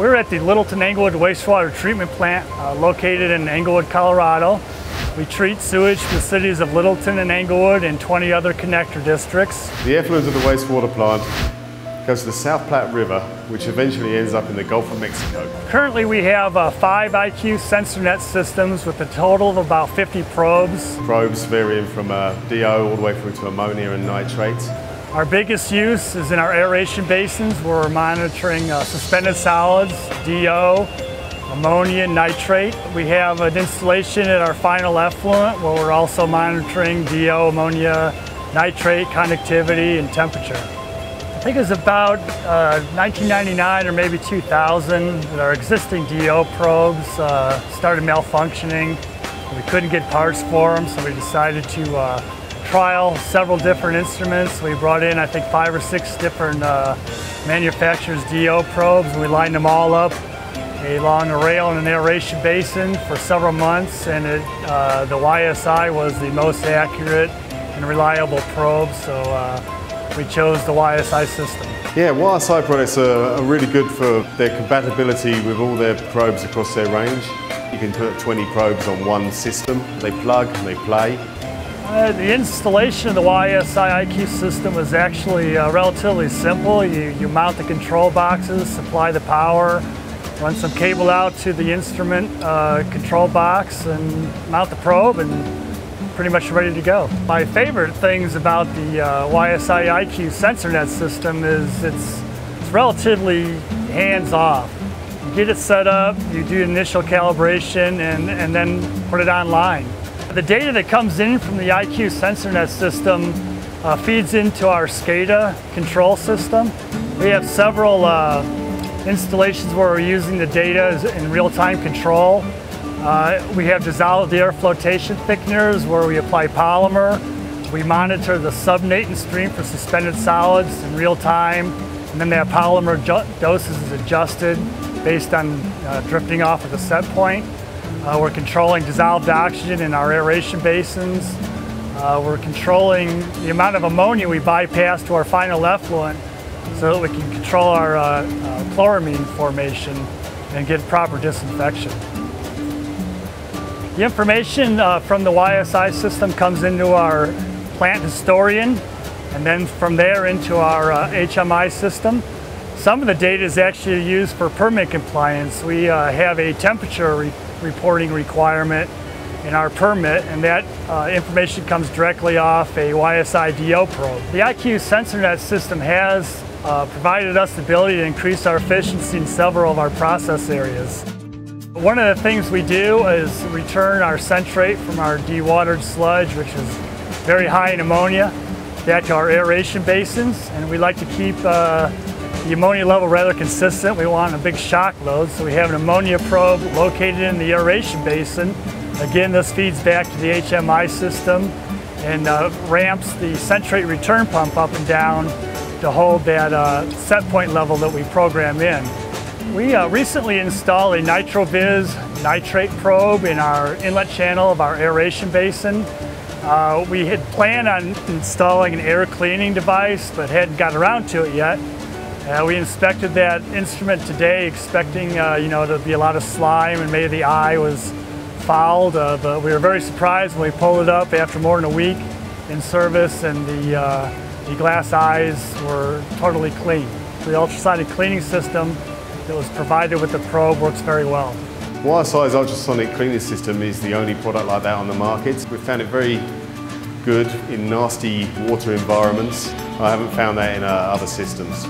We're at the Littleton Englewood Wastewater Treatment Plant uh, located in Englewood, Colorado. We treat sewage for the cities of Littleton and Englewood and 20 other connector districts. The effluent of the wastewater plant goes to the South Platte River, which eventually ends up in the Gulf of Mexico. Currently we have uh, five IQ SensorNet systems with a total of about 50 probes. Probes varying from uh, DO all the way through to ammonia and nitrates. Our biggest use is in our aeration basins where we're monitoring uh, suspended solids, DO, ammonia, nitrate. We have an installation at our final effluent where we're also monitoring DO, ammonia, nitrate, conductivity, and temperature. I think it was about uh, 1999 or maybe 2000 that our existing DO probes uh, started malfunctioning. We couldn't get parts for them, so we decided to uh, trial several different instruments. We brought in, I think, five or six different uh, manufacturers' DO probes, we lined them all up along a rail in an aeration basin for several months, and it, uh, the YSI was the most accurate and reliable probe, so uh, we chose the YSI system. Yeah, YSI products are, are really good for their compatibility with all their probes across their range. You can put 20 probes on one system. They plug and they play. Uh, the installation of the YSI IQ system was actually uh, relatively simple. You, you mount the control boxes, supply the power, run some cable out to the instrument uh, control box and mount the probe and pretty much ready to go. My favorite things about the uh, YSI IQ SensorNet system is it's, it's relatively hands-off. You get it set up, you do initial calibration and, and then put it online. The data that comes in from the IQ SensorNet system uh, feeds into our SCADA control system. We have several uh, installations where we're using the data in real-time control. Uh, we have dissolved air flotation thickeners where we apply polymer. We monitor the subnatant stream for suspended solids in real time, and then that polymer doses is adjusted based on uh, drifting off of the set point. Uh, we're controlling dissolved oxygen in our aeration basins. Uh, we're controlling the amount of ammonia we bypass to our final effluent so that we can control our uh, uh, chloramine formation and get proper disinfection. The information uh, from the YSI system comes into our plant historian and then from there into our HMI uh, system. Some of the data is actually used for permit compliance. We have a temperature re reporting requirement in our permit, and that uh, information comes directly off a YSI DO probe. The IQ SensorNet system has uh, provided us the ability to increase our efficiency in several of our process areas. One of the things we do is return our centrate from our dewatered sludge, which is very high in ammonia, back to our aeration basins, and we like to keep uh, the ammonia level rather consistent. We want a big shock load, so we have an ammonia probe located in the aeration basin. Again, this feeds back to the HMI system and uh, ramps the centrate return pump up and down to hold that uh, set point level that we program in. We uh, recently installed a NitraVis nitrate probe in our inlet channel of our aeration basin. Uh, we had planned on installing an air cleaning device, but hadn't got around to it yet. Uh, we inspected that instrument today, expecting uh, you know to be a lot of slime and maybe the eye was fouled, uh, but we were very surprised when we pulled it up after more than a week in service and the uh, the glass eyes were totally clean. The ultrasonic cleaning system that was provided with the probe works very well. YSI's ultrasonic cleaning system is the only product like that on the market. We've found it very good in nasty water environments. I haven't found that in uh, other systems.